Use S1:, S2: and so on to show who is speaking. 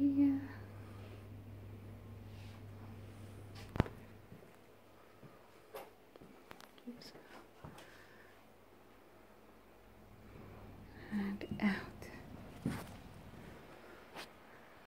S1: Yeah. And out.